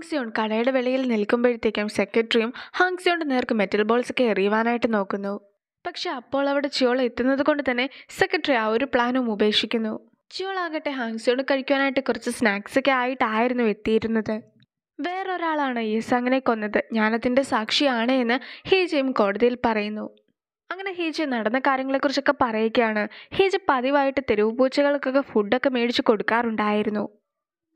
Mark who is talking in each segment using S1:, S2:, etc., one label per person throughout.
S1: ഹാങ്സിയോൺ കടയുടെ വെളിയിൽ നിൽക്കുമ്പോഴത്തേക്കും സെക്രട്ടറിയും ഹാങ്സിയോന്റെ നേർക്ക് മെറ്റൽ ബോൾസ് ഒക്കെ എറിയുവാനായിട്ട് നോക്കുന്നു. പക്ഷെ അപ്പോൾ അവിടെ ചിയോൾ എത്തുന്നത് കൊണ്ട് തന്നെ സെക്രട്ടറി ആ ഒരു പ്ലാനും ഉപേക്ഷിക്കുന്നു. ചിയോൾ ആകട്ടെ ഹാങ്സിയോട് കഴിക്കുവാനായിട്ട് കുറച്ച് സ്നാക്സ് ഒക്കെ ആയിട്ടായിരുന്നു എത്തിയിരുന്നത്. വേറൊരാളാണ് യേസാങ്ങിനെ കൊന്നത്. ഞാനതിന്റെ സാക്ഷിയാണ് എന്ന് ഹീജയും കോടതിയിൽ പറയുന്നു. അങ്ങനെ ഹീജ നടന്ന കാര്യങ്ങളെക്കുറിച്ചൊക്കെ പറയുകയാണ്. ഹീജ പതിവായിട്ട് തെരുവ് പൂച്ചകൾക്കൊക്കെ ഫുഡൊക്കെ മേടിച്ച് കൊടുക്കാറുണ്ടായിരുന്നു.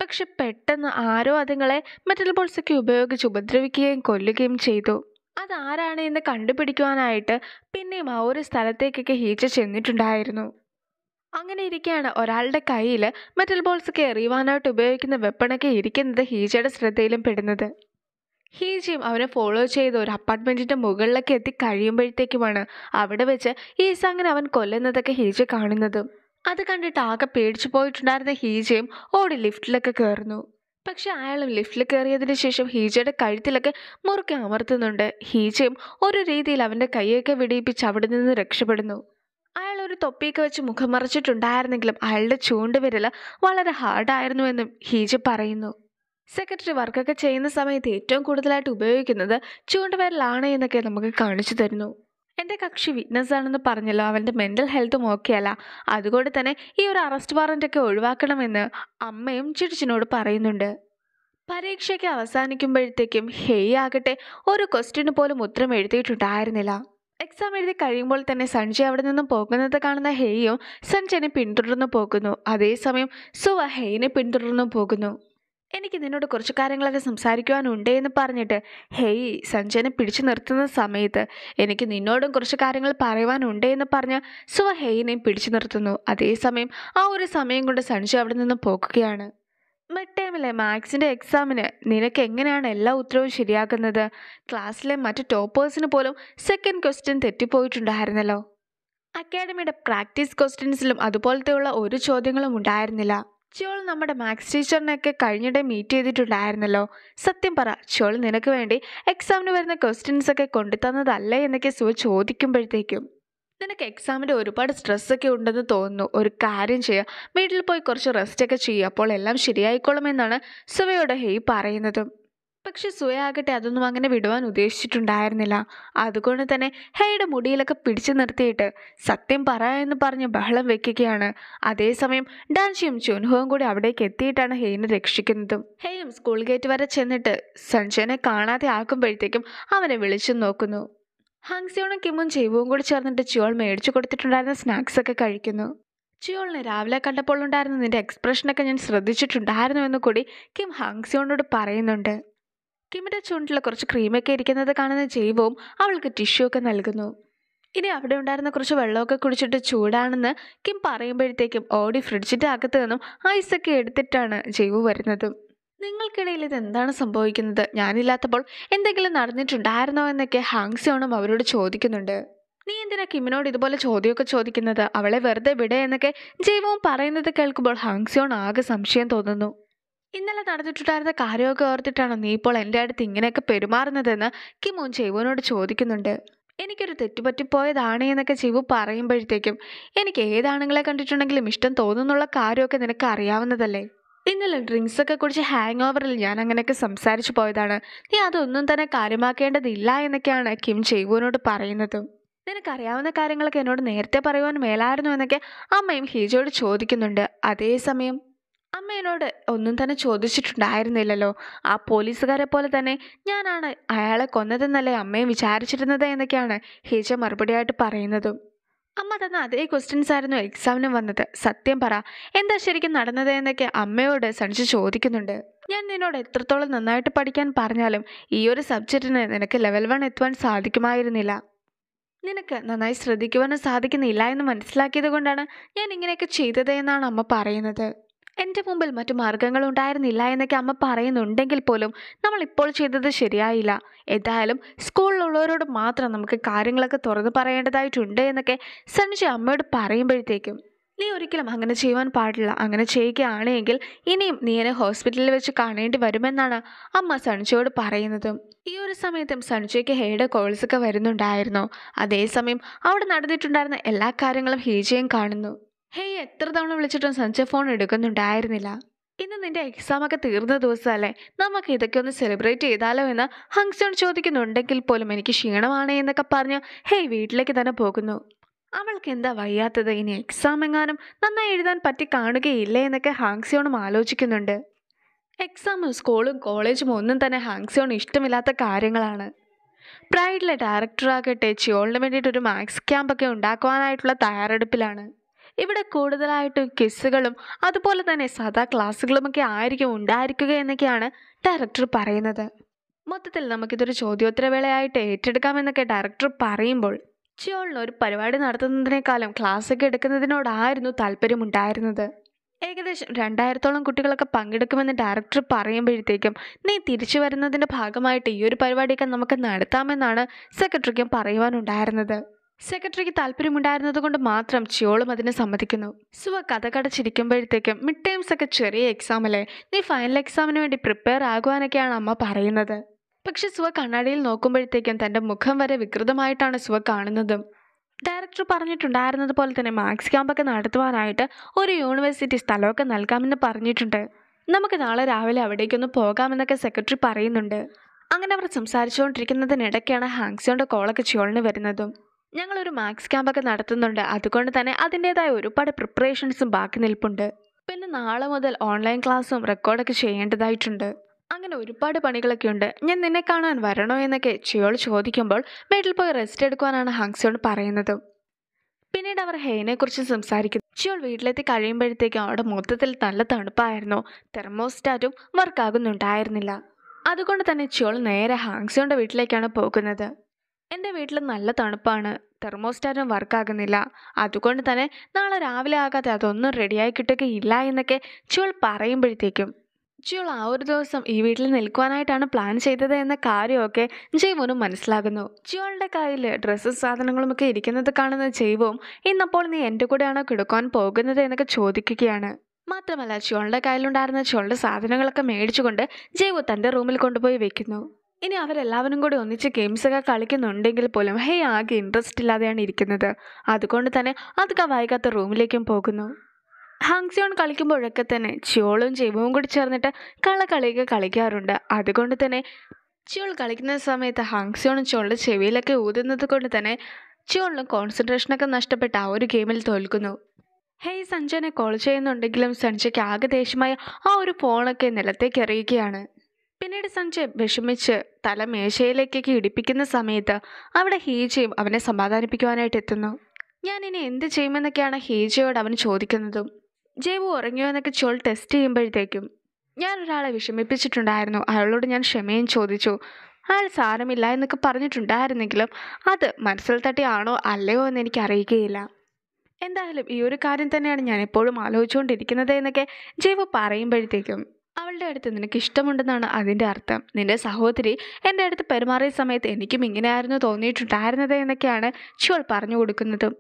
S1: പക്ഷെ പെട്ടെന്ന് ആരോ അതുങ്ങളെ മെറ്റൽ ബോൾസൊക്കെ ഉപയോഗിച്ച് ഉപദ്രവിക്കുകയും കൊല്ലുകയും ചെയ്തു. അതാരാണ് എന്ന് കണ്ടുപിടിക്കുവാനായിട്ട് പിന്നെയും ആ ഒരു സ്ഥലത്തേക്കൊക്കെ ഹീച്ച് ചെന്നിട്ടുണ്ടായിരുന്നു. അങ്ങനെ ഇരിക്കുകയാണ് ഒരാളുടെ കയ്യിൽ മെറ്റൽ ബോൾസൊക്കെ എറിയുവാനായിട്ട് ഉപയോഗിക്കുന്ന വെപ്പണൊക്കെ ഇരിക്കുന്നത് ഹീജയുടെ ശ്രദ്ധയിലും പെടുന്നത്. ഹീജയും അവനെ ഫോളോ ചെയ്ത് ഒരു അപ്പാർട്ട്മെന്റിന്റെ മുകളിലൊക്കെ എത്തി കഴിയുമ്പോഴത്തേക്കുമാണ് അവിടെ വെച്ച് ഈസാങ്ങനെ അവൻ കൊല്ലുന്നതൊക്കെ ഹീജ കാണുന്നത്. അത് കണ്ടിട്ട് ആകെ പേടിച്ചു പോയിട്ടുണ്ടായിരുന്ന ഹീജയും ഓടി ലിഫ്റ്റിലൊക്കെ കയറുന്നു പക്ഷെ അയാളും ലിഫ്റ്റിൽ കയറിയതിന് ശേഷം ഹീജയുടെ കഴുത്തിലൊക്കെ മുറുക്കെ അമർത്തുന്നുണ്ട്. ഹീജയും ഒരു രീതിയിൽ അവന്റെ കൈയൊക്കെ വിടിയിപ്പിച്ച് അവിടെ നിന്ന് രക്ഷപ്പെടുന്നു. അയാൾ ഒരു തൊപ്പിയൊക്കെ വെച്ച് മുഖം മറച്ചിട്ടുണ്ടായിരുന്നെങ്കിലും അയാളുടെ ചൂണ്ടുവിരൽ വളരെ ഹാർഡായിരുന്നു എന്നും ഹീജ പറയുന്നു. സെക്രട്ടറി വർക്കൊക്കെ ചെയ്യുന്ന സമയത്ത് ഏറ്റവും കൂടുതലായിട്ട് ഉപയോഗിക്കുന്നത് ചൂണ്ടുവിരലാണ് എന്നൊക്കെ നമുക്ക് കാണിച്ചു തരുന്നു. എന്റെ കക്ഷി വിറ്റ്നസ് ആണെന്ന് പറഞ്ഞല്ലോ അവന്റെ മെന്റൽ ഹെൽത്തും ഓക്കെ അല്ല. അതുകൊണ്ട് തന്നെ ഈ ഒരു അറസ്റ്റ് വാറന്റ് ഒക്കെ ഒഴിവാക്കണമെന്ന് അമ്മയും ചിടിച്ചിനോട് പറയുന്നുണ്ട്. പരീക്ഷയ്ക്ക് അവസാനിക്കുമ്പോഴത്തേക്കും ഹെയ് ആകട്ടെ ഒരു ക്വസ്റ്റ്യന് പോലും ഉത്തരം എഴുതിയിട്ടുണ്ടായിരുന്നില്ല. എക്സാം എഴുതി കഴിയുമ്പോൾ തന്നെ സഞ്ജയ് അവിടെ നിന്നും പോകുന്നത് കാണുന്ന ഹേയും സഞ്ജയനെ പിന്തുടർന്നു പോകുന്നു. അതേസമയം സുവ ഹേയിനെ പിന്തുടർന്നു പോകുന്നു. എനിക്ക് നിന്നോട് കുറച്ച് കാര്യങ്ങളൊക്കെ സംസാരിക്കുവാനുണ്ട് എന്ന് പറഞ്ഞിട്ട് ഹേയ് സഞ്ജനെ പിടിച്ചു നിർത്തുന്ന സമയത്ത് എനിക്ക് നിന്നോടും കുറച്ച് കാര്യങ്ങൾ പറയുവാനുണ്ട് എന്ന് പറഞ്ഞ് സുവ ഹേയിനെയും പിടിച്ചു നിർത്തുന്നു. അതേസമയം ആ ഒരു സമയം കൊണ്ട് സഞ്ജു അവിടെ നിന്ന് പോകുകയാണ് മിഡ് ടൈമിലെ മാത്സിന്റെ എക്സാമിന് നിനക്ക് എങ്ങനെയാണ് എല്ലാ ഉത്തരവും ശരിയാക്കുന്നത്? ക്ലാസ്സിലെ മറ്റ് ടോപ്പേഴ്സിന് പോലും സെക്കൻഡ് ക്വസ്റ്റ്യൻ തെറ്റിപ്പോയിട്ടുണ്ടായിരുന്നല്ലോ. അക്കാഡമിയുടെ പ്രാക്ടീസ് ക്വസ്റ്റ്യൻസിലും അതുപോലത്തെയുള്ള ഒരു ചോദ്യങ്ങളും ഉണ്ടായിരുന്നില്ല. ചോൾ നമ്മുടെ മാത്സ് ടീച്ചറിനെയൊക്കെ കഴിഞ്ഞിടെ മീറ്റ് ചെയ്തിട്ടുണ്ടായിരുന്നല്ലോ. സത്യം പറ ചോൾ നിനക്ക് വേണ്ടി എക്സാമിന് വരുന്ന ക്വസ്റ്റ്യൻസ് ഒക്കെ കൊണ്ടുതന്നതല്ലേ എന്നൊക്കെ സുവ ചോദിക്കുമ്പോഴത്തേക്കും. നിനക്ക് എക്സാമിന്റെ ഒരുപാട് സ്ട്രെസ്സൊക്കെ ഉണ്ടെന്ന് തോന്നുന്നു. ഒരു കാര്യം ചെയ്യുക വീട്ടിൽ പോയി കുറച്ച് റെസ്റ്റൊക്കെ ചെയ്യുക അപ്പോൾ എല്ലാം ശരിയായിക്കോളുമെന്നാണ് സുവയോട് ഹെയ് പറയുന്നതും. പക്ഷെ സുയാകട്ടെ അതൊന്നും അങ്ങനെ വിടുവാൻ ഉദ്ദേശിച്ചിട്ടുണ്ടായിരുന്നില്ല. അതുകൊണ്ട് തന്നെ ഹേയുടെ മുടിയിലൊക്കെ പിടിച്ചു നിർത്തിയിട്ട് സത്യം പറ എന്ന് പറഞ്ഞ് ബഹളം വെക്കുകയാണ്. അതേസമയം ഡാൻഷിയും ചുൻഹുവും കൂടി അവിടേക്ക് എത്തിയിട്ടാണ് ഹെയിനെ രക്ഷിക്കുന്നതും. ഹെയും സ്കൂൾ ഗേറ്റ് വരെ ചെന്നിട്ട് സഞ്ജയനെ കാണാതെ ആക്കുമ്പോഴത്തേക്കും അവനെ വിളിച്ചു നോക്കുന്നു. ഹാങ്സിയോണും കിമ്മും ചെയ്വും കൂടി ചേർന്നിട്ട് ചിയോൾ മേടിച്ചു കൊടുത്തിട്ടുണ്ടായിരുന്ന സ്നാക്സ് ഒക്കെ കഴിക്കുന്നു. ചിയോളിനെ രാവിലെ കണ്ടപ്പോൾ ഉണ്ടായിരുന്ന നിന്റെ എക്സ്പ്രഷനൊക്കെ ഞാൻ ശ്രദ്ധിച്ചിട്ടുണ്ടായിരുന്നു എന്ന് കൂടി കിം ഹാങ്സിയോണോട് പറയുന്നുണ്ട്. കിമ്മിന്റെ ചുണ്ടിൽ കുറച്ച് ക്രീമൊക്കെ ഇരിക്കുന്നത് കാണുന്ന ജൈവവും അവൾക്ക് ടിഷ്യൂ ഒക്കെ നൽകുന്നു. ഇനി അവിടെ ഉണ്ടായിരുന്ന കുറച്ച് വെള്ളമൊക്കെ കുടിച്ചിട്ട് ചൂടാണെന്ന് കിം പറയുമ്പോഴത്തേക്കും ഓടി ഫ്രിഡ്ജിന്റെ അകത്ത് നിന്നും ഐസൊക്കെ എടുത്തിട്ടാണ് ജൈവ് വരുന്നത്. നിങ്ങൾക്കിടയിൽ ഇത് എന്താണ് സംഭവിക്കുന്നത്? ഞാനില്ലാത്തപ്പോൾ എന്തെങ്കിലും നടന്നിട്ടുണ്ടായിരുന്നോ എന്നൊക്കെ ഹാങ്സിയോണും അവരോട് ചോദിക്കുന്നുണ്ട്. നീ എന്തിനാ കിമ്മിനോട് ഇതുപോലെ ചോദ്യമൊക്കെ ചോദിക്കുന്നത്? അവളെ വെറുതെ വിടേ എന്നൊക്കെ ജൈവവും പറയുന്നത് കേൾക്കുമ്പോൾ ഹാങ്സിയോൺ ആകെ സംശയം തോന്നുന്നു. ഇന്നലെ നടന്നിട്ടുണ്ടായിരുന്ന കാര്യമൊക്കെ ഓർത്തിട്ടാണോ നീ ഇപ്പോൾ എന്റെ അടുത്ത് ഇങ്ങനെയൊക്കെ പെരുമാറുന്നതെന്ന് കിമോൻ ചെയ്വനോട് ചോദിക്കുന്നുണ്ട്. എനിക്കൊരു തെറ്റുപറ്റിപ്പോയതാണ് എന്നൊക്കെ ചെയ്വു പറയുമ്പോഴത്തേക്കും എനിക്ക് ഏതാണുങ്ങളെ കണ്ടിട്ടുണ്ടെങ്കിലും ഇഷ്ടം തോന്നുന്നുള്ള കാര്യമൊക്കെ നിനക്ക് അറിയാവുന്നതല്ലേ? ഇന്നലെ ഡ്രിങ്ക്സ് ഒക്കെ കുടിച്ച് ഹാങ് ഓവറിൽ ഞാൻ അങ്ങനെയൊക്കെ സംസാരിച്ചു പോയതാണ്. നീ അതൊന്നും തന്നെ കാര്യമാക്കേണ്ടതില്ല എന്നൊക്കെയാണ് കിം ചെയ്വുവിനോട് പറയുന്നത്. നിനക്കറിയാവുന്ന കാര്യങ്ങളൊക്കെ എന്നോട് നേരത്തെ പറയുവാൻ മേലായിരുന്നു എന്നൊക്കെ അമ്മയും ഹീജോട് ചോദിക്കുന്നുണ്ട്. അതേസമയം അമ്മ എന്നോട് ഒന്നും തന്നെ ചോദിച്ചിട്ടുണ്ടായിരുന്നില്ലല്ലോ. ആ പോലീസുകാരെ പോലെ തന്നെ ഞാനാണ് അയാളെ കൊന്നതെന്നല്ലേ അമ്മയും വിചാരിച്ചിരുന്നത് എന്നൊക്കെയാണ് ഹേജ മറുപടിയായിട്ട് പറയുന്നതും. അമ്മ തന്ന അതേ ക്വസ്റ്റ്യൻസ് ആയിരുന്നു എക്സാമിന് വന്നത്. സത്യം പറ എന്താ ശരിക്കും നടന്നത് എന്നൊക്കെ അമ്മയോട് സണിച്ച് ചോദിക്കുന്നുണ്ട്. ഞാൻ നിന്നോട് എത്രത്തോളം നന്നായിട്ട് പഠിക്കാൻ പറഞ്ഞാലും ഈ ഒരു സബ്ജക്റ്റിന് നിനക്ക് ലെവൽ വൺ എത്തുവാൻ സാധിക്കുമായിരുന്നില്ല. നിനക്ക് നന്നായി ശ്രദ്ധിക്കുവാനും സാധിക്കുന്നില്ല എന്ന് മനസ്സിലാക്കിയത് കൊണ്ടാണ് ഞാൻ ഇങ്ങനെയൊക്കെ ചെയ്തത് എന്നാണ് അമ്മ പറയുന്നത്. എന്റെ മുമ്പിൽ മറ്റു മാർഗങ്ങൾ ഉണ്ടായിരുന്നില്ല എന്നൊക്കെ അമ്മ പറയുന്നുണ്ടെങ്കിൽ പോലും നമ്മൾ ഇപ്പോൾ ചെയ്തത് ശരിയായില്ല. ഏതായാലും സ്കൂളിലുള്ളവരോട് മാത്രം നമുക്ക് കാര്യങ്ങളൊക്കെ തുറന്നു പറയേണ്ടതായിട്ടുണ്ട് എന്നൊക്കെ സഞ്ജയ് അമ്മയോട് പറയുമ്പോഴത്തേക്കും നീ ഒരിക്കലും അങ്ങനെ ചെയ്യുവാൻ പാടില്ല. അങ്ങനെ ചെയ്യുകയാണെങ്കിൽ ഇനിയും നീ എന്നെ ഹോസ്പിറ്റലിൽ വെച്ച് കാണേണ്ടി വരുമെന്നാണ് അമ്മ സഞ്ജയോട് പറയുന്നതും. ഈ ഒരു സമയത്തും സഞ്ജയ്ക്ക് ഹെയുടെ കോൾസൊക്കെ വരുന്നുണ്ടായിരുന്നു. അതേസമയം അവിടെ നടന്നിട്ടുണ്ടായിരുന്ന എല്ലാ കാര്യങ്ങളും ഹീജയും കാണുന്നു. ഹേയ് എത്ര തവണ വിളിച്ചിട്ടും സഞ്ജയ് ഫോൺ എടുക്കുന്നുണ്ടായിരുന്നില്ല. ഇന്ന് നിന്റെ എക്സാം ഒക്കെ തീർന്ന ദിവസമല്ലേ നമുക്ക് ഇതൊക്കെ ഒന്ന് സെലിബ്രേറ്റ് ചെയ്താലോ എന്ന് ഹങ്സോൺ ചോദിക്കുന്നുണ്ടെങ്കിൽ പോലും എനിക്ക് ക്ഷീണമാണ് എന്നൊക്കെ പറഞ്ഞ് ഹേയ് വീട്ടിലേക്ക് തന്നെ പോകുന്നു. അവൾക്ക് എന്താ വയ്യാത്തത്? ഇനി എക്സാം എങ്ങാനും നന്നായി എഴുതാൻ പറ്റി കാണുകയില്ലേ എന്നൊക്കെ ഹാങ്സിയോണും ആലോചിക്കുന്നുണ്ട്. എക്സാമും സ്കൂളും കോളേജും ഒന്നും തന്നെ ഹാങ്സിയോൺ ഇഷ്ടമില്ലാത്ത കാര്യങ്ങളാണ്. പ്രൈഡിലെ ഡയറക്ടറാകട്ടെ ചിയോളിന് വേണ്ടിയിട്ട് ഒരു മാത്സ് ക്യാമ്പൊക്കെ ഉണ്ടാക്കുവാനായിട്ടുള്ള തയ്യാറെടുപ്പിലാണ്. ഇവിടെ കൂടുതലായിട്ടും കിസ്സുകളും അതുപോലെ തന്നെ സദാ ക്ലാസ്സുകളുമൊക്കെ ആയിരിക്കും ഉണ്ടായിരിക്കുക എന്നൊക്കെയാണ് ഡയറക്ടർ പറയുന്നത്. മൊത്തത്തിൽ നമുക്കിതൊരു ചോദ്യോത്തരവേളയായിട്ട് ഏറ്റെടുക്കാമെന്നൊക്കെ ഡയറക്ടർ പറയുമ്പോൾ ചിയോളിന് ഒരു പരിപാടി നടത്തുന്നതിനേക്കാളും ക്ലാസ്സൊക്കെ എടുക്കുന്നതിനോടായിരുന്നു താല്പര്യമുണ്ടായിരുന്നത്. ഏകദേശം രണ്ടായിരത്തോളം കുട്ടികളൊക്കെ പങ്കെടുക്കുമെന്ന് ഡയറക്ടർ പറയുമ്പോഴത്തേക്കും നീ തിരിച്ചു വരുന്നതിന്റെ ഭാഗമായിട്ട് ഈ ഒരു പരിപാടിയൊക്കെ നമുക്ക് നടത്താമെന്നാണ് സെക്രട്ടറിക്കും പറയുവാനുണ്ടായിരുന്നത്. സെക്രട്ടറിക്ക് താല്പര്യമുണ്ടായിരുന്നത് കൊണ്ട് മാത്രം ചിയോളും അതിനെ സമ്മതിക്കുന്നു. സുവ കഥ കടച്ചിരിക്കുമ്പോഴത്തേക്കും മിഡ് ടൈംസ് ഒക്കെ ചെറിയ എക്സാം അല്ലേ? നീ ഫൈനൽ എക്സാമിന് വേണ്ടി പ്രിപ്പയർ ആകുവാനൊക്കെയാണ് അമ്മ പറയുന്നത്. പക്ഷെ സുവ കണ്ണാടിയിൽ നോക്കുമ്പോഴത്തേക്കും തന്റെ മുഖം വരെ വികൃതമായിട്ടാണ് സുവ കാണുന്നതും. ഡയറക്ടർ പറഞ്ഞിട്ടുണ്ടായിരുന്നത് പോലെ തന്നെ മാത്സ് ക്യാമ്പൊക്കെ നടത്തുവാനായിട്ട് ഒരു യൂണിവേഴ്സിറ്റി സ്ഥലമൊക്കെ നൽകാമെന്ന് പറഞ്ഞിട്ടുണ്ട്. നമുക്ക് നാളെ രാവിലെ അവിടേക്കൊന്ന് പോകാമെന്നൊക്കെ സെക്രട്ടറി പറയുന്നുണ്ട്. അങ്ങനെ അവർ സംസാരിച്ചുകൊണ്ടിരിക്കുന്നതിനിടയ്ക്കാണ് ഹാങ്സിയോന്റെ കോളൊക്കെ ചിയോളിന് വരുന്നതും. ഞങ്ങളൊരു മാത്സ് ക്യാമ്പൊക്കെ നടത്തുന്നുണ്ട്. അതുകൊണ്ട് തന്നെ അതിന്റെതായ ഒരുപാട് പ്രിപ്പറേഷൻസും ബാക്കി നിൽപ്പുണ്ട്. പിന്നെ നാളെ മുതൽ ഓൺലൈൻ ക്ലാസ്സും റെക്കോർഡൊക്കെ ചെയ്യേണ്ടതായിട്ടുണ്ട്. അങ്ങനെ ഒരുപാട് പണികളൊക്കെ ഉണ്ട്. ഞാൻ നിന്നെ കാണാൻ വരണോ എന്നൊക്കെ ചിയോൾ ചോദിക്കുമ്പോൾ വീട്ടിൽ പോയി റെസ്റ്റ് എടുക്കുവാനാണ് ഹങ്സിയോട് പറയുന്നത്. പിന്നീട് അവർ ഹെയിനെക്കുറിച്ച് സംസാരിക്കുന്നു. ചിയോൾ വീട്ടിലെത്തി കഴിയുമ്പോഴത്തേക്കും അവിടെ മൊത്തത്തിൽ നല്ല തണുപ്പായിരുന്നു. തെർമോസ്റ്റാറ്റും വർക്കാകുന്നുണ്ടായിരുന്നില്ല അതുകൊണ്ട് തന്നെ ചിയോൾ നേരെ ഹാങ്സിയോന്റെ വീട്ടിലേക്കാണ് പോകുന്നത്. എന്റെ വീട്ടിൽ നല്ല തണുപ്പാണ്. തെർമോസ്റ്റാറ്റും വർക്കാകുന്നില്ല. അതുകൊണ്ട് തന്നെ നാളെ രാവിലെ ആകാതെ അതൊന്നും റെഡിയായി കിട്ടുകയില്ല എന്നൊക്കെ ചുൾ പറയുമ്പോഴത്തേക്കും. ജിയോൾ ആ ഒരു ദിവസം ഈ വീട്ടിൽ നിൽക്കുവാനായിട്ടാണ് പ്ലാൻ ചെയ്തത് എന്ന കാര്യമൊക്കെ ജൈവനും മനസ്സിലാകുന്നു. ജിയോളുടെ കയ്യിൽ ഡ്രസ്സും സാധനങ്ങളുമൊക്കെ ഇരിക്കുന്നത് കാണുന്ന ജൈവവും ഇന്നപ്പോൾ നീ എന്റെ കൂടെയാണോ കിടക്കാൻ പോകുന്നത് എന്നൊക്കെ ചോദിക്കുകയാണ്. മാത്രമല്ല ചുവളുടെ കയ്യിലുണ്ടായിരുന്ന ചുവളുടെ സാധനങ്ങളൊക്കെ മേടിച്ചുകൊണ്ട് ജൈവ തന്റെ റൂമിൽ കൊണ്ടുപോയി വെക്കുന്നു. ഇനി അവരെല്ലാവരും കൂടി ഒന്നിച്ച് ഗെയിംസൊക്കെ കളിക്കുന്നുണ്ടെങ്കിൽ പോലും ഹേ ആകെ ഇൻട്രസ്റ്റ് ഇല്ലാതെയാണ് ഇരിക്കുന്നത്. അതുകൊണ്ട് തന്നെ അതൊക്കെ വൈകാത്ത റൂമിലേക്കും പോകുന്നു. ഹാങ്സിയോൺ കളിക്കുമ്പോഴൊക്കെ തന്നെ ചിയോളും ജൈവവും കൂടി ചേർന്നിട്ട് കള്ളക്കളിയൊക്കെ കളിക്കാറുണ്ട്. അതുകൊണ്ട് തന്നെ ചിയോൾ കളിക്കുന്ന സമയത്ത് ഹാങ്സിയോണും ചിയോളുടെ ചെവിയിലൊക്കെ ഊതുന്നത് കൊണ്ട് തന്നെ ചിയോളിന് കോൺസെൻട്രേഷനൊക്കെ നഷ്ടപ്പെട്ട് ആ ഒരു ഗെയിമിൽ തോൽക്കുന്നു. ഹേയ് സഞ്ജയനെ കോൾ ചെയ്യുന്നുണ്ടെങ്കിലും സഞ്ജയ്ക്ക് ആകെ ദേഷ്യമായ ആ ഒരു ഫോണൊക്കെ നിലത്തേക്ക് എറിയുകയാണ്. പിന്നീട് സഞ്ജയ് വിഷമിച്ച് തല മേശയിലേക്കൊക്കെ ഇടിപ്പിക്കുന്ന സമയത്ത് അവിടെ ഹീജയും അവനെ സമാധാനിപ്പിക്കുവാനായിട്ട് എത്തുന്നു. ഞാൻ ഇനി എന്ത് ചെയ്യുമെന്നൊക്കെയാണ് ഹീജയോട് അവൻ ചോദിക്കുന്നതും. ജൈവു ഉറങ്ങിയോ എന്നൊക്കെ ചോൾ ടെസ്റ്റ് ചെയ്യുമ്പോഴത്തേക്കും ഞാൻ ഒരാളെ വിഷമിപ്പിച്ചിട്ടുണ്ടായിരുന്നു. അയാളോട് ഞാൻ ക്ഷമയും ചോദിച്ചു. അയാൾ സാരമില്ല എന്നൊക്കെ പറഞ്ഞിട്ടുണ്ടായിരുന്നെങ്കിലും അത് മനസ്സിൽ തട്ടിയാണോ അല്ലയോ എന്ന് എനിക്ക് അറിയുകയില്ല. എന്തായാലും ഈ ഒരു കാര്യം തന്നെയാണ് ഞാൻ എപ്പോഴും ആലോചിച്ചുകൊണ്ടിരിക്കുന്നത് എന്നൊക്കെ ജൈവ് പറയുമ്പോഴത്തേക്കും അവളുടെ അടുത്ത് നിനക്ക് ഇഷ്ടമുണ്ടെന്നാണ് അതിന്റെ അർത്ഥം. നിന്റെ സഹോദരി എന്റെ അടുത്ത് പെരുമാറിയ സമയത്ത് എനിക്കും ഇങ്ങനെയായിരുന്നു തോന്നിയിട്ടുണ്ടായിരുന്നത് എന്നൊക്കെയാണ് ചോൾ പറഞ്ഞു കൊടുക്കുന്നത്.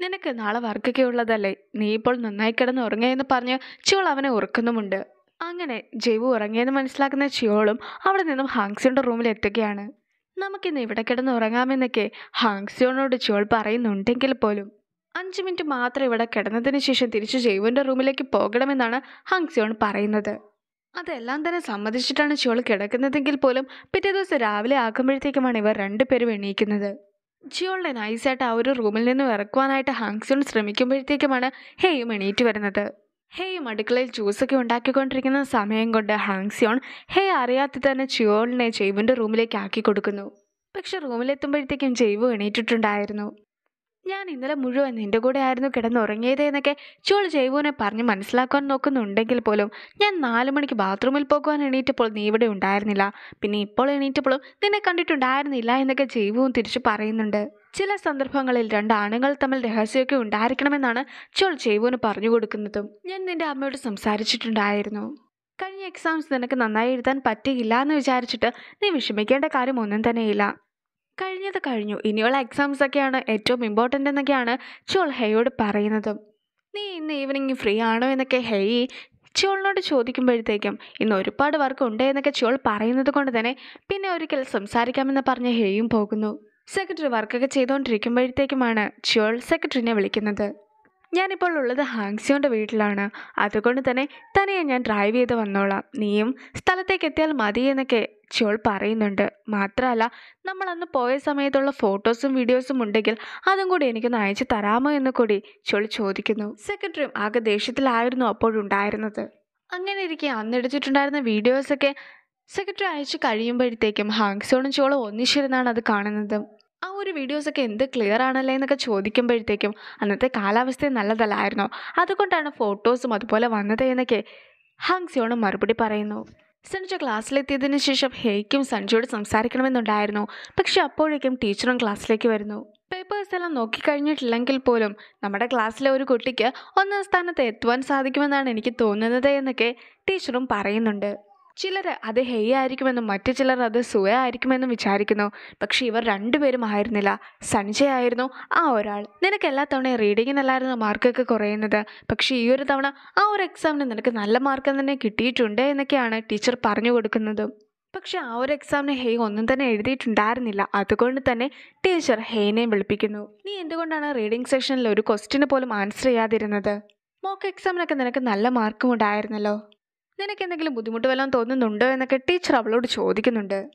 S1: നിനക്ക് നാളെ വർക്കൊക്കെ ഉള്ളതല്ലേ? നീ ഇപ്പോൾ നന്നായി കിടന്ന് ഉറങ്ങിയെന്ന് പറഞ്ഞ് ചോൾ അവനെ ഉറക്കുന്നുമുണ്ട്. അങ്ങനെ ജൈവു ഉറങ്ങിയെന്ന് മനസ്സിലാക്കുന്ന ചിയോളും അവിടെ നിന്നും ഹാങ്സിയുടെ റൂമിൽ എത്തുകയാണ്. നമുക്കിന്ന് ഇവിടെ കിടന്ന് ഉറങ്ങാമെന്നൊക്കെ ഹാങ്സിയോനോട് ചിയോൾ പറയുന്നുണ്ടെങ്കിൽ പോലും. അഞ്ച് മിനിറ്റ് മാത്രം ഇവിടെ കിടന്നതിന് ശേഷം തിരിച്ച് ജൈവന്റെ റൂമിലേക്ക് പോകണമെന്നാണ് ഹാങ്സിയോൺ പറയുന്നത്. അതെല്ലാം തന്നെ സമ്മതിച്ചിട്ടാണ് ചിയോൾ കിടക്കുന്നതെങ്കിൽ പോലും പിറ്റേ ദിവസം രാവിലെ ആക്കുമ്പോഴത്തേക്കുമാണ് ഇവർ രണ്ടുപേരും എണീക്കുന്നത്. ജിയോളിനെ നൈസായിട്ട് ആ ഒരു റൂമിൽ നിന്നും ഇറക്കുവാനായിട്ട് ഹാങ്സിയോൺ ശ്രമിക്കുമ്പോഴത്തേക്കുമാണ് ഹേയും എണീറ്റ് വരുന്നത്. ഹേയും അടുക്കളയിൽ ജ്യൂസൊക്കെ ഉണ്ടാക്കിക്കൊണ്ടിരിക്കുന്ന സമയം കൊണ്ട് ഹാങ്സിയോൺ ഹേ അറിയാതെ തന്നെ ജിയോളിനെ ജൈവിന്റെ റൂമിലേക്ക് ആക്കി കൊടുക്കുന്നു. പക്ഷെ റൂമിലെത്തുമ്പോഴത്തേക്കും ജൈവ് എണീറ്റിട്ടുണ്ടായിരുന്നു. ഞാൻ ഇന്നലെ മുഴുവൻ നിന്റെ കൂടെ ആയിരുന്നു കിടന്നുറങ്ങിയത് എന്നൊക്കെ ചോൾ ജൈവുവിനെ പറഞ്ഞ് മനസ്സിലാക്കാൻ നോക്കുന്നുണ്ടെങ്കിൽ പോലും ഞാൻ നാല് മണിക്ക് ബാത്റൂമിൽ പോകുവാൻ എണീറ്റപ്പോൾ നീ ഇവിടെ ഉണ്ടായിരുന്നില്ല. പിന്നെ ഇപ്പോൾ എണീറ്റപ്പോഴും നിന്നെ കണ്ടിട്ടുണ്ടായിരുന്നില്ല എന്നൊക്കെ ജൈവുവും തിരിച്ചു പറയുന്നുണ്ട്. ചില സന്ദർഭങ്ങളിൽ രണ്ട് ആണുങ്ങൾ തമ്മിൽ രഹസ്യമൊക്കെ ഉണ്ടായിരിക്കണമെന്നാണ് ചോൾ ജൈവുവിന് പറഞ്ഞു കൊടുക്കുന്നതും. ഞാൻ നിന്റെ അമ്മയോട് സംസാരിച്ചിട്ടുണ്ടായിരുന്നു. കഴിഞ്ഞ എക്സാംസ് നിനക്ക് നന്നായി എഴുതാൻ പറ്റിയില്ല എന്ന് വിചാരിച്ചിട്ട് നീ വിഷമിക്കേണ്ട കാര്യം ഒന്നും തന്നെയില്ല. കഴിഞ്ഞത് കഴിഞ്ഞു. ഇനിയുള്ള എക്സാംസ് ഒക്കെയാണ് ഏറ്റവും ഇമ്പോർട്ടന്റ് എന്നൊക്കെയാണ് ചോൾ ഹെയോട് പറയുന്നതും. നീ ഇന്ന് ഈവനിങ് ഫ്രീ ആണോ എന്നൊക്കെ ഹെയ് ചോളിനോട് ചോദിക്കുമ്പോഴത്തേക്കും ഇന്ന് ഒരുപാട് വർക്ക് ഉണ്ട് എന്നൊക്കെ ചോൾ പറയുന്നത് കൊണ്ട് തന്നെ പിന്നെ ഒരിക്കൽ സംസാരിക്കാമെന്ന് പറഞ്ഞ് ഹെയും പോകുന്നു. സെക്രട്ടറി വർക്കൊക്കെ ചെയ്തുകൊണ്ടിരിക്കുമ്പോഴത്തേക്കുമാണ് ചോൾ സെക്രട്ടറിനെ വിളിക്കുന്നത്. ഞാനിപ്പോൾ ഉള്ളത് ഹാങ്സിയോന്റെ വീട്ടിലാണ്. അതുകൊണ്ട് തന്നെ തനിയെ ഞാൻ ഡ്രൈവ് ചെയ്ത് വന്നോളാം. നീയും സ്ഥലത്തേക്ക് എത്തിയാൽ മതി എന്നൊക്കെ ചിയോൾ പറയുന്നുണ്ട്. മാത്രമല്ല നമ്മൾ അന്ന് പോയ സമയത്തുള്ള ഫോട്ടോസും വീഡിയോസും ഉണ്ടെങ്കിൽ അതും കൂടി എനിക്കൊന്ന് അയച്ചു തരാമോ എന്ന് കൂടി ചിയോൾ ചോദിക്കുന്നു. സെക്രട്ടറിയും ആകെ ദേഷ്യത്തിലായിരുന്നു അപ്പോഴുണ്ടായിരുന്നത് അങ്ങനെ ഇരിക്കെ അന്നെടുത്തിട്ടുണ്ടായിരുന്ന വീഡിയോസൊക്കെ സെക്രട്ടറി അയച്ചു കഴിയുമ്പോഴത്തേക്കും ഹാങ്സോണും ചോളും ഒന്നിച്ചിരുന്നാണ് അത് കാണുന്നത്. ആ ഒരു വീഡിയോസൊക്കെ എന്ത് ക്ലിയർ ആണല്ലേ എന്നൊക്കെ ചോദിക്കുമ്പോഴത്തേക്കും അന്നത്തെ കാലാവസ്ഥ നല്ലതല്ലായിരുന്നു? അതുകൊണ്ടാണ് ഫോട്ടോസും അതുപോലെ വന്നത് എന്നൊക്കെ ഹാങ്സിയോണ് മറുപടി പറയുന്നു. സഞ്ജു ക്ലാസ്സിലെത്തിയതിനു ശേഷം ഹേയ്ക്കും സഞ്ജുയോട് സംസാരിക്കണമെന്നുണ്ടായിരുന്നു. പക്ഷെ അപ്പോഴേക്കും ടീച്ചറും ക്ലാസ്സിലേക്ക് വരുന്നു. പേപ്പേഴ്സ് എല്ലാം നോക്കിക്കഴിഞ്ഞിട്ടില്ലെങ്കിൽ പോലും നമ്മുടെ ക്ലാസ്സിലെ ഒരു കുട്ടിക്ക് ഒന്നാം സ്ഥാനത്ത് എത്തുവാൻ സാധിക്കുമെന്നാണ് എനിക്ക് തോന്നുന്നത് എന്നൊക്കെ ടീച്ചറും പറയുന്നുണ്ട്. ചിലർ അത് ഹെയ് ആയിരിക്കുമെന്നും മറ്റു ചിലർ അത് സുയ ആയിരിക്കുമെന്നും വിചാരിക്കുന്നു. പക്ഷേ ഇവർ രണ്ടുപേരും ആയിരുന്നില്ല. സഞ്ജയ് ആയിരുന്നു ആ ഒരാൾ. നിനക്ക് എല്ലാ തവണയും റീഡിങ്ങിനല്ലായിരുന്നു മാർക്കൊക്കെ കുറയുന്നത്. പക്ഷേ ഈ ഒരു തവണ ആ ഒരു എക്സാമിന് നിനക്ക് നല്ല മാർക്ക് തന്നെ കിട്ടിയിട്ടുണ്ട് എന്നൊക്കെയാണ് ടീച്ചർ പറഞ്ഞു കൊടുക്കുന്നത്. പക്ഷേ ആ ഒരു എക്സാമിന് ഹേ ഒന്നും തന്നെ എഴുതിയിട്ടുണ്ടായിരുന്നില്ല. അതുകൊണ്ട് തന്നെ ടീച്ചർ ഹെയ്നെയും വിളിപ്പിക്കുന്നു. നീ എന്തുകൊണ്ടാണ് റീഡിംഗ് സെഷനിൽ ഒരു ക്വസ്റ്റിന് പോലും ആൻസർ ചെയ്യാതിരുന്നത്? മോക്ക് എക്സാമിനൊക്കെ നിനക്ക് നല്ല മാർക്കും ഉണ്ടായിരുന്നല്ലോ. നിനക്ക് എന്തെങ്കിലും ബുദ്ധിമുട്ട് വല്ലതും തോന്നുന്നുണ്ടോ എന്നൊക്കെ ടീച്ചർ അവളോട് ചോദിക്കുന്നുണ്ട്.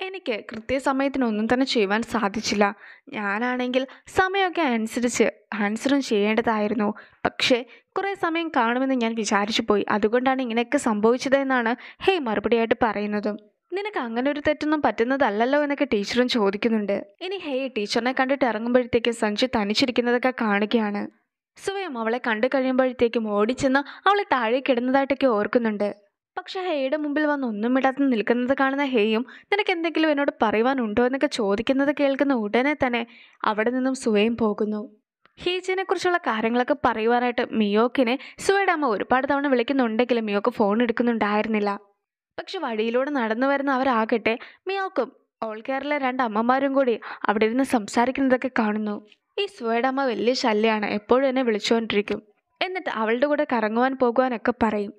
S1: എനിക്ക് കൃത്യസമയത്തിനൊന്നും തന്നെ ചെയ്യുവാൻ സാധിച്ചില്ല. ഞാനാണെങ്കിൽ സമയമൊക്കെ അനുസരിച്ച് ആൻസറും ചെയ്യേണ്ടതായിരുന്നു. പക്ഷേ കുറേ സമയം കാണുമെന്ന് ഞാൻ വിചാരിച്ചു പോയി. അതുകൊണ്ടാണ് ഇങ്ങനെയൊക്കെ സംഭവിച്ചതെന്നാണ് ഹേയ് മറുപടിയായിട്ട് പറയുന്നതും. നിനക്ക് അങ്ങനെ ഒരു തെറ്റൊന്നും പറ്റുന്നതല്ലല്ലോ എന്നൊക്കെ ടീച്ചറും ചോദിക്കുന്നുണ്ട്. ഇനി ഹേയ് ടീച്ചറിനെ കണ്ടിട്ട് ഇറങ്ങുമ്പോഴത്തേക്ക് സഞ്ജു തനിച്ചിരിക്കുന്നതൊക്കെ കാണുകയാണ്. സ്വയം അവളെ കണ്ടു കഴിയുമ്പോഴത്തേക്കും ഓടിച്ചെന്ന് അവളെ താഴേക്ക് ഇടുന്നതായിട്ടൊക്കെ ഓർക്കുന്നുണ്ട്. പക്ഷെ ഹേയുടെ മുമ്പിൽ വന്ന് ഒന്നും ഇടാതെ നിൽക്കുന്നത് കാണുന്ന ഹേയും നിനക്ക് എന്തെങ്കിലും എന്നോട് പറയുവാനുണ്ടോ? എന്നൊക്കെ ചോദിക്കുന്നത് കേൾക്കുന്ന ഉടനെ തന്നെ അവിടെ നിന്നും സുവയും പോകുന്നു. ഹീജിനെ കുറിച്ചുള്ള കാര്യങ്ങളൊക്കെ പറയുവാനായിട്ട് മിയോക്കിനെ സുവയുടെ അമ്മ ഒരുപാട് തവണ വിളിക്കുന്നുണ്ടെങ്കിലും മിയോക്ക് ഫോൺ എടുക്കുന്നുണ്ടായിരുന്നില്ല. പക്ഷെ വഴിയിലൂടെ നടന്നു വരുന്ന അവരാകട്ടെ മിയോക്കും ഓൾ കേരള രണ്ട് അമ്മമാരും കൂടി അവിടെ ഇരുന്ന് സംസാരിക്കുന്നതൊക്കെ കാണുന്നു. ഈ സുവയുടെ അമ്മ വലിയ ശല്യമാണ് എപ്പോഴും എന്നെ വിളിച്ചുകൊണ്ടിരിക്കും എന്നിട്ട് അവളുടെ കൂടെ കറങ്ങുവാൻ പോകുവാനൊക്കെ പറയും.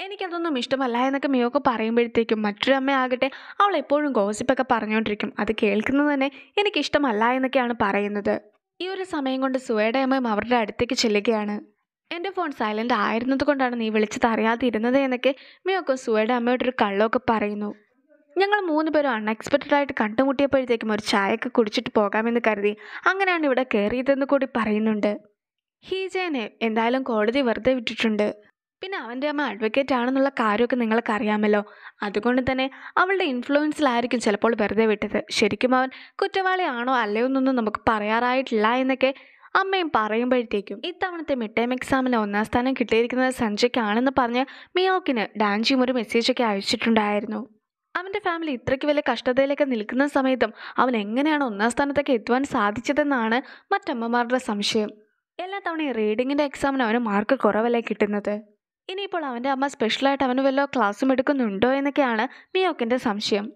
S1: എനിക്കതൊന്നും ഇഷ്ടമല്ല എന്നൊക്കെ മിയോക്ക് പറയുമ്പോഴത്തേക്കും മറ്റൊരു അമ്മയാകട്ടെ അവൾ എപ്പോഴും ഗോസിപ്പൊക്കെ പറഞ്ഞുകൊണ്ടിരിക്കും അത് കേൾക്കുന്നത് തന്നെ എനിക്കിഷ്ടമല്ല എന്നൊക്കെയാണ് പറയുന്നത്. ഈ ഒരു സമയം കൊണ്ട് സുവയുടെ അമ്മയും അവരുടെ അടുത്തേക്ക് ചെല്ലുകയാണ്. എന്റെ ഫോൺ സൈലന്റ് ആയിരുന്നത് കൊണ്ടാണ് നീ വിളിച്ചത് അറിയാതിരുന്നത് എന്നൊക്കെ മിയോക്ക് സുവയുടെ അമ്മയോടൊരു കള്ളമൊക്കെ പറയുന്നു. ഞങ്ങൾ മൂന്ന് പേരും അൺഎക്സ്പെക്റ്റഡ് ആയിട്ട് കണ്ടുമുട്ടിയപ്പോഴത്തേക്കും ഒരു ചായയൊക്കെ കുടിച്ചിട്ട് പോകാമെന്ന് കരുതി അങ്ങനെയാണ് ഇവിടെ കയറിയതെന്ന് കൂടി പറയുന്നുണ്ട്. ഹീജേനെ എന്തായാലും കോടതി വെറുതെ വിട്ടിട്ടുണ്ട്. പിന്നെ അവന്റെ അമ്മ അഡ്വക്കേറ്റ് ആണെന്നുള്ള കാര്യമൊക്കെ നിങ്ങൾക്ക് അറിയാമല്ലോ. അതുകൊണ്ട് തന്നെ അവളുടെ ഇൻഫ്ലുവൻസിലായിരിക്കും ചിലപ്പോൾ വെറുതെ വിട്ടത്. ശരിക്കും അവൻ കുറ്റവാളിയാണോ അല്ലയോ എന്നൊന്നും നമുക്ക് പറയാറായിട്ടില്ല എന്നൊക്കെ അമ്മയും പറയുമ്പോഴത്തേക്കും ഇത്തവണത്തെ മിഡ് ടൈം എക്സാമിന് ഒന്നാം സ്ഥാനം കിട്ടിയിരിക്കുന്നത് സഞ്ജയ്ക്കാണെന്ന് പറഞ്ഞ് മിയോക്കിന് ഡാൻജിയും ഒരു മെസ്സേജൊക്കെ അയച്ചിട്ടുണ്ടായിരുന്നു. അവന്റെ ഫാമിലി ഇത്രയ്ക്ക് വലിയ കഷ്ടതയിലൊക്കെ നിൽക്കുന്ന സമയത്തും അവൻ എങ്ങനെയാണ് ഒന്നാം സ്ഥാനത്തൊക്കെ എത്തുവാൻ സാധിച്ചതെന്നാണ് മറ്റമ്മമാരുടെ സംശയം. എല്ലാ തവണയും റീഡിങ്ങിന്റെ എക്സാമിന് അവന് മാർക്ക് കുറവല്ലേ കിട്ടുന്നത്? ഇനിയിപ്പോൾ അവന്റെ അമ്മ സ്പെഷ്യലായിട്ട് അവന് വല്ല ക്ലാസ്സും എടുക്കുന്നുണ്ടോ എന്നൊക്കെയാണ് മിയോക്കിന്റെ സംശയം.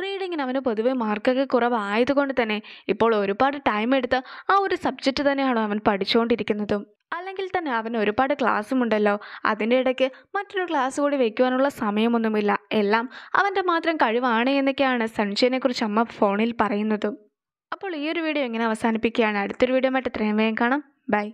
S1: റീഡിങ്ങിന് അവന് പൊതുവെ മാർക്കൊക്കെ കുറവായതുകൊണ്ട് തന്നെ ഇപ്പോൾ ഒരുപാട് ടൈം എടുത്ത് ആ ഒരു സബ്ജക്റ്റ് തന്നെയാണോ അവൻ പഠിച്ചുകൊണ്ടിരിക്കുന്നതും. അല്ലെങ്കിൽ തന്നെ അവന് ഒരുപാട് ക്ലാസ്സും ഉണ്ടല്ലോ. അതിന്റെ ഇടയ്ക്ക് മറ്റൊരു ക്ലാസ് കൂടി വയ്ക്കുവാനുള്ള സമയമൊന്നുമില്ല. എല്ലാം അവന്റെ മാത്രം കഴിവാണ് എന്നൊക്കെയാണ് സഞ്ജയനെ കുറിച്ച് അമ്മ ഫോണിൽ പറയുന്നതും. അപ്പോൾ ഈ ഒരു വീഡിയോ എങ്ങനെ അവസാനിപ്പിക്കുകയാണ്? അടുത്തൊരു വീഡിയോ ആയിട്ട് ഇത്രയും വേഗം കാണാം. ബൈ